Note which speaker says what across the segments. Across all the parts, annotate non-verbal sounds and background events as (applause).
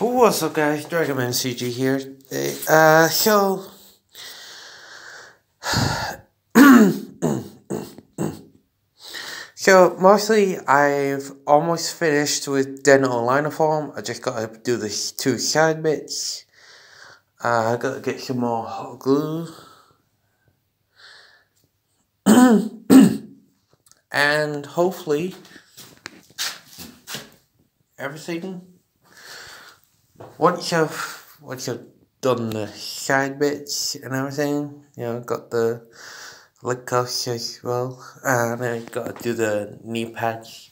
Speaker 1: What's up guys, Dragonman CG here. Uh, so... (clears throat) so, mostly I've almost finished with Den-O Liner Form. I just gotta do the two side bits. Uh, I gotta get some more hot glue. (clears throat) and hopefully everything once you've once you've done the side bits and everything, you know, got the leg cuffs as well, and then got to do the knee pads,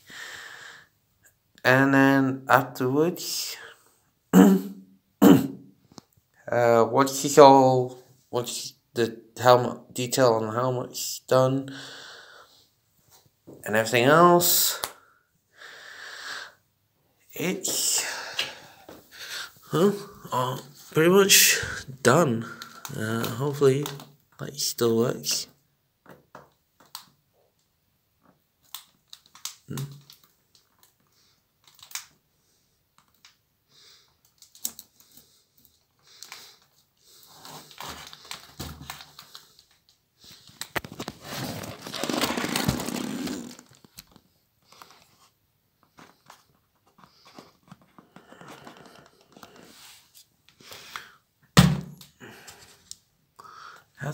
Speaker 1: and then afterwards, (coughs) uh, once it's all once the helmet detail on the helmet's done, and everything else, it's Huh? Oh, pretty much done. Uh, hopefully, like, still works. Hmm.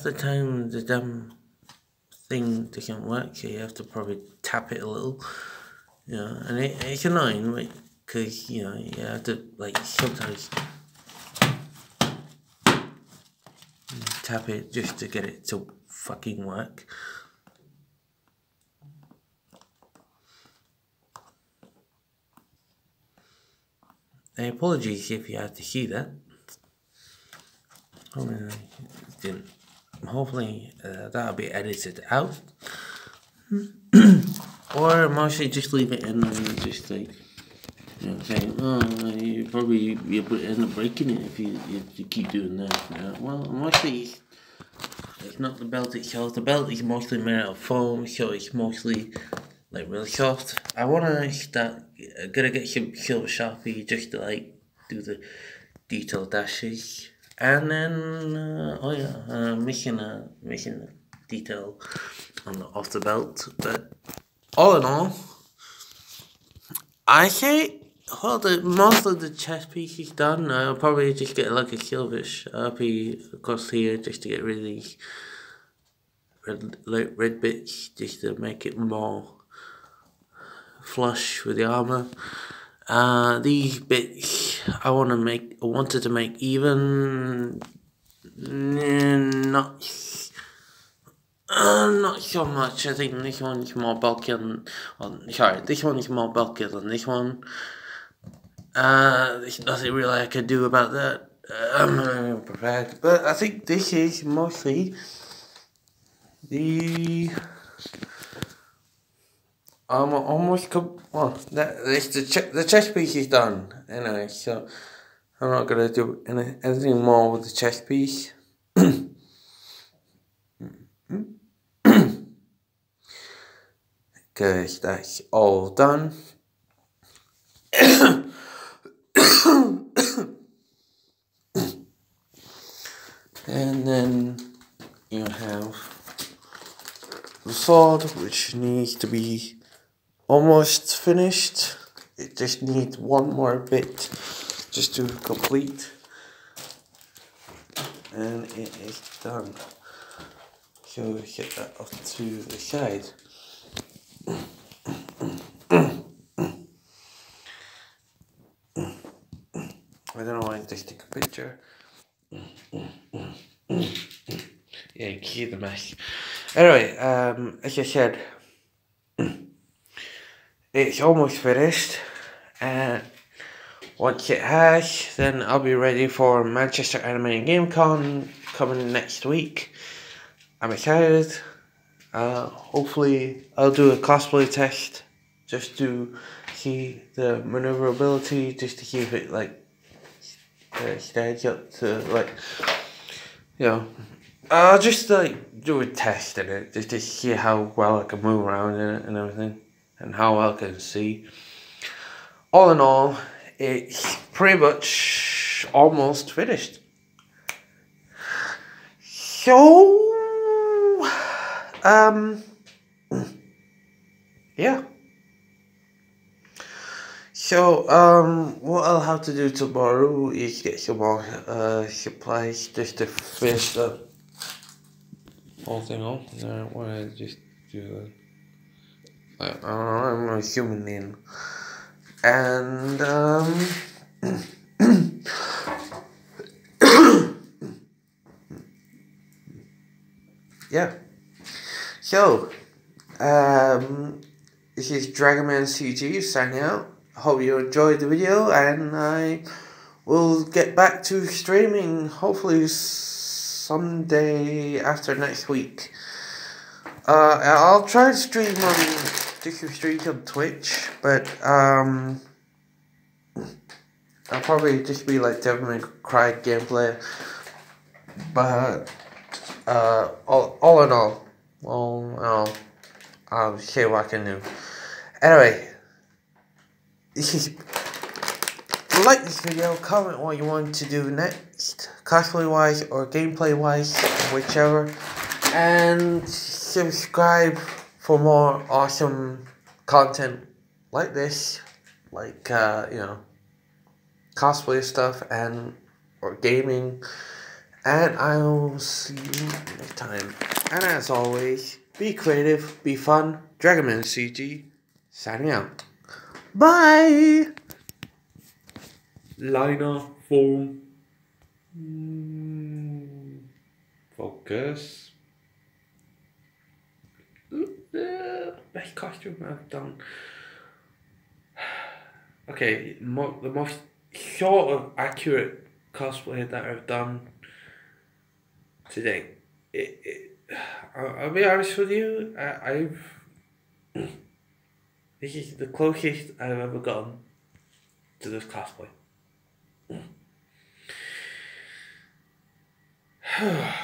Speaker 1: The time the damn thing doesn't work so you have to probably tap it a little. You know and it, it's annoying because you know you have to like sometimes tap it just to get it to fucking work. I apologies if you had to see that. Mean, I didn't hopefully uh, that'll be edited out. (clears throat) or mostly just leave it in and just like, you know, saying, oh, you probably you end up breaking it if you, you keep doing that. You? Well, mostly it's not the belt itself. The belt is mostly made out of foam, so it's mostly like really soft. I wanna start, I gotta get some silver sharpie just to like do the detail dashes and then uh, oh yeah uh, missing a missing a detail on the off the belt. But all in all I say well the most of the chest piece is done I'll probably just get like a silverish RP across here just to get rid of these red, like, red bits just to make it more flush with the armor uh, these bits I want to make, I wanted to make even, not, uh, not so much. I think this one is more bulky than, well, sorry, this one is more bulky than this one. Uh, there's nothing really I can do about that. I'm not even prepared, but I think this is mostly the I'm almost com- well. That it's the ch- the chest piece is done anyway, so I'm not gonna do any, anything more with the chest piece. (coughs) Cause that's all done. (coughs) and then you have the sword, which needs to be almost finished. It just needs one more bit just to complete. And it is done. So we get that off to the side. I don't know why I just take a picture. Yeah, you can see the mess. Anyway, um, as I said, it's almost finished. And once it has then I'll be ready for Manchester Anime and Game Con coming next week. I'm excited. Uh, hopefully I'll do a cosplay test just to see the maneuverability just to see if it like uh, stands up to like you know. I'll just like do a test in it just to see how well I can move around in it and everything and how I can see. All in all, it's pretty much almost finished. So, um, yeah. So, um, what I'll have to do tomorrow is get some more uh, supplies just to finish the whole thing off. I want to just do that. I, I'm human then. And, um, (coughs) yeah. So, um, this is Dragonman CG signing out. Hope you enjoyed the video, and I will get back to streaming hopefully someday after next week. Uh, I'll try to stream on Street on Twitch, but um, I'll probably just be like Devil May Cry gameplay. But uh, all, all in all, all in I'll see what I can do. Anyway, (laughs) like this video, comment what you want to do next, cosplay wise or gameplay wise, whichever, and subscribe for more awesome content like this, like uh, you know, cosplay stuff and or gaming. And I will see you next time. And as always, be creative, be fun. Dragonman CG, signing out. Bye!
Speaker 2: Liner, form. Mm, focus. Uh, best costume I've done. Okay, mo- the most sort of accurate cosplay that I've done today. It, it, I'll, be honest with you, I, I've. this is the closest I've ever gotten to this cosplay. (sighs) (sighs)